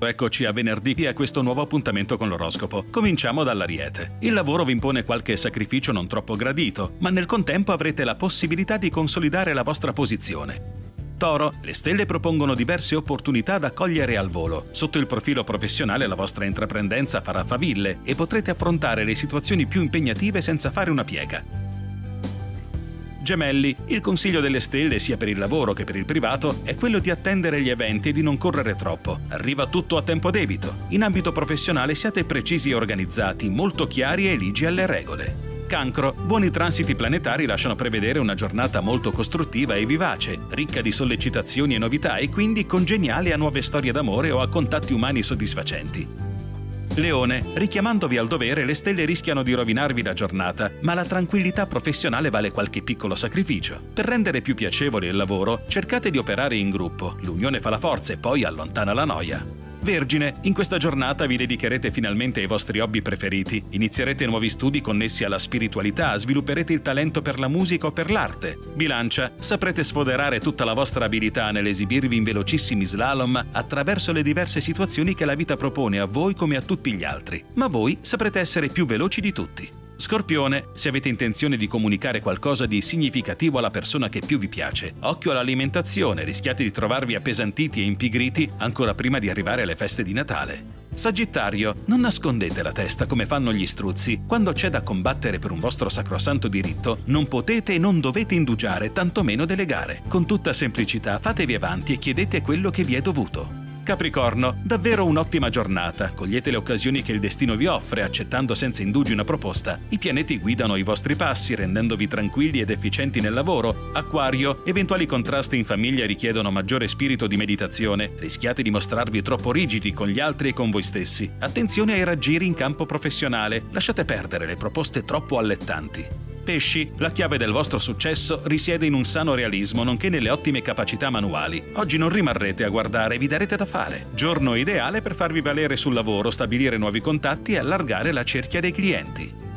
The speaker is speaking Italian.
Eccoci a venerdì e a questo nuovo appuntamento con l'oroscopo. Cominciamo dall'Ariete. Il lavoro vi impone qualche sacrificio non troppo gradito, ma nel contempo avrete la possibilità di consolidare la vostra posizione. Toro, le stelle propongono diverse opportunità da cogliere al volo. Sotto il profilo professionale la vostra intraprendenza farà faville e potrete affrontare le situazioni più impegnative senza fare una piega. Gemelli, il consiglio delle stelle sia per il lavoro che per il privato è quello di attendere gli eventi e di non correre troppo. Arriva tutto a tempo debito. In ambito professionale siate precisi e organizzati, molto chiari e ligi alle regole. Cancro, buoni transiti planetari lasciano prevedere una giornata molto costruttiva e vivace, ricca di sollecitazioni e novità e quindi congeniale a nuove storie d'amore o a contatti umani soddisfacenti. Leone, richiamandovi al dovere, le stelle rischiano di rovinarvi la giornata, ma la tranquillità professionale vale qualche piccolo sacrificio. Per rendere più piacevole il lavoro, cercate di operare in gruppo. L'unione fa la forza e poi allontana la noia. Vergine, in questa giornata vi dedicherete finalmente ai vostri hobby preferiti, inizierete nuovi studi connessi alla spiritualità, svilupperete il talento per la musica o per l'arte. Bilancia, saprete sfoderare tutta la vostra abilità nell'esibirvi in velocissimi slalom attraverso le diverse situazioni che la vita propone a voi come a tutti gli altri, ma voi saprete essere più veloci di tutti. Scorpione, se avete intenzione di comunicare qualcosa di significativo alla persona che più vi piace, occhio all'alimentazione, rischiate di trovarvi appesantiti e impigriti ancora prima di arrivare alle feste di Natale. Sagittario, non nascondete la testa come fanno gli struzzi. Quando c'è da combattere per un vostro sacrosanto diritto, non potete e non dovete indugiare, tantomeno delegare. Con tutta semplicità fatevi avanti e chiedete quello che vi è dovuto. Capricorno, davvero un'ottima giornata. Cogliete le occasioni che il destino vi offre, accettando senza indugi una proposta. I pianeti guidano i vostri passi, rendendovi tranquilli ed efficienti nel lavoro. Acquario, eventuali contrasti in famiglia richiedono maggiore spirito di meditazione. Rischiate di mostrarvi troppo rigidi con gli altri e con voi stessi. Attenzione ai raggiri in campo professionale. Lasciate perdere le proposte troppo allettanti. Pesci, la chiave del vostro successo risiede in un sano realismo nonché nelle ottime capacità manuali. Oggi non rimarrete a guardare, vi darete da fare. Giorno ideale per farvi valere sul lavoro, stabilire nuovi contatti e allargare la cerchia dei clienti.